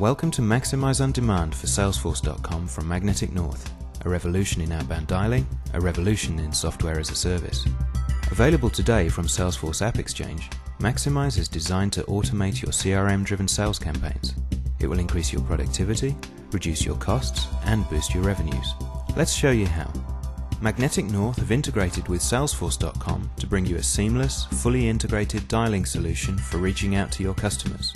Welcome to Maximize on Demand for Salesforce.com from Magnetic North, a revolution in outbound dialing, a revolution in software as a service. Available today from Salesforce App Exchange, Maximize is designed to automate your CRM driven sales campaigns. It will increase your productivity, reduce your costs, and boost your revenues. Let's show you how. Magnetic North have integrated with Salesforce.com to bring you a seamless, fully integrated dialing solution for reaching out to your customers.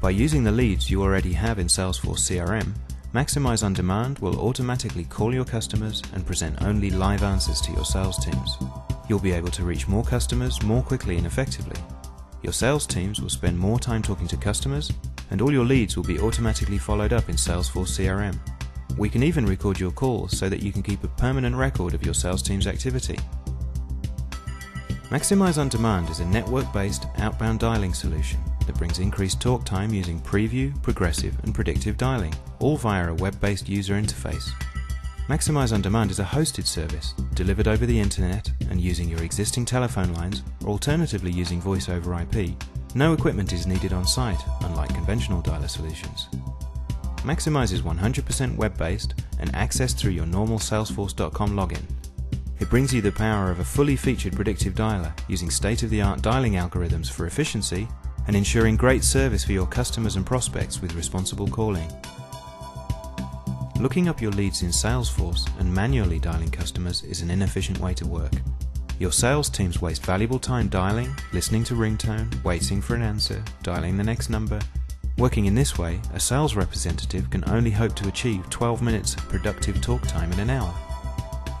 By using the leads you already have in Salesforce CRM, Maximize on Demand will automatically call your customers and present only live answers to your sales teams. You'll be able to reach more customers more quickly and effectively. Your sales teams will spend more time talking to customers, and all your leads will be automatically followed up in Salesforce CRM. We can even record your calls so that you can keep a permanent record of your sales team's activity. Maximize on Demand is a network based outbound dialing solution that brings increased talk time using preview, progressive, and predictive dialing, all via a web based user interface. Maximize on Demand is a hosted service delivered over the internet and using your existing telephone lines or alternatively using voice over IP. No equipment is needed on site, unlike conventional dialer solutions. Maximize is 100% web based and accessed through your normal Salesforce.com login. It brings you the power of a fully featured predictive dialer using state of the art dialing algorithms for efficiency and ensuring great service for your customers and prospects with responsible calling. Looking up your leads in Salesforce and manually dialing customers is an inefficient way to work. Your sales teams waste valuable time dialing, listening to ringtone, waiting for an answer, dialing the next number. Working in this way, a sales representative can only hope to achieve 12 minutes of productive talk time in an hour.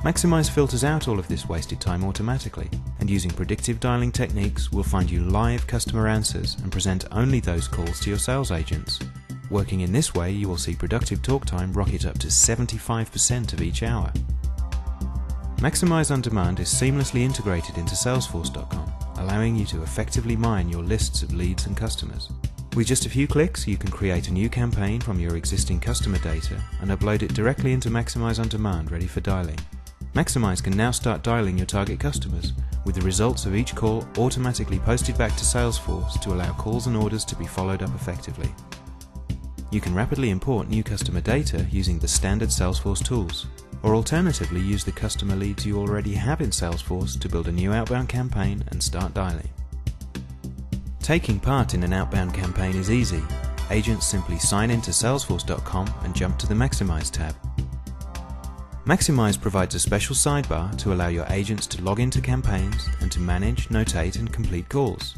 Maximize filters out all of this wasted time automatically, and using predictive dialing techniques will find you live customer answers and present only those calls to your sales agents. Working in this way, you will see productive talk time rocket up to 75% of each hour. Maximize on Demand is seamlessly integrated into Salesforce.com, allowing you to effectively mine your lists of leads and customers. With just a few clicks, you can create a new campaign from your existing customer data and upload it directly into Maximize on Demand ready for dialing. Maximize can now start dialing your target customers, with the results of each call automatically posted back to Salesforce to allow calls and orders to be followed up effectively. You can rapidly import new customer data using the standard Salesforce tools, or alternatively use the customer leads you already have in Salesforce to build a new outbound campaign and start dialing. Taking part in an outbound campaign is easy. Agents simply sign into salesforce.com and jump to the Maximize tab. Maximize provides a special sidebar to allow your agents to log into campaigns and to manage, notate, and complete calls.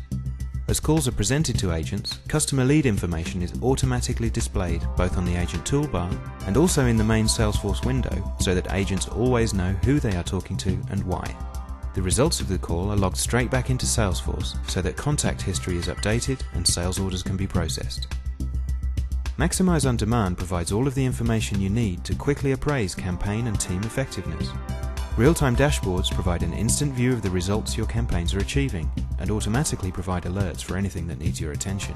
As calls are presented to agents, customer lead information is automatically displayed both on the agent toolbar and also in the main Salesforce window so that agents always know who they are talking to and why. The results of the call are logged straight back into Salesforce so that contact history is updated and sales orders can be processed. Maximize on Demand provides all of the information you need to quickly appraise campaign and team effectiveness. Real-time dashboards provide an instant view of the results your campaigns are achieving and automatically provide alerts for anything that needs your attention.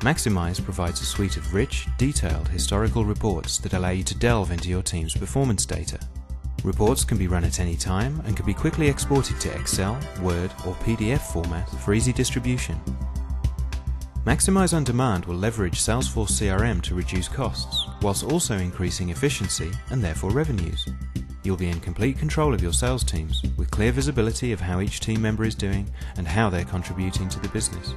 Maximize provides a suite of rich, detailed historical reports that allow you to delve into your team's performance data. Reports can be run at any time and can be quickly exported to Excel, Word or PDF format for easy distribution Maximize on Demand will leverage Salesforce CRM to reduce costs, whilst also increasing efficiency and therefore revenues. You'll be in complete control of your sales teams, with clear visibility of how each team member is doing and how they're contributing to the business.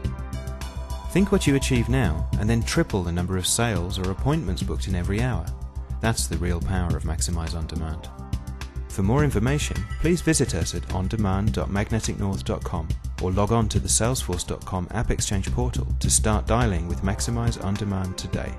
Think what you achieve now, and then triple the number of sales or appointments booked in every hour. That's the real power of Maximize on Demand. For more information, please visit us at ondemand.magneticnorth.com or log on to the salesforce.com App Exchange portal to start dialing with Maximize on Demand today.